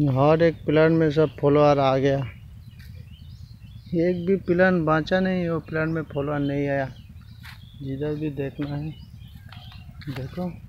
हर एक प्लान में सब फॉलोअर आ गया। एक भी प्लान बाँचा नहीं, वो प्लान में फॉलोअर नहीं आया। जिधर भी देखना है, देखो।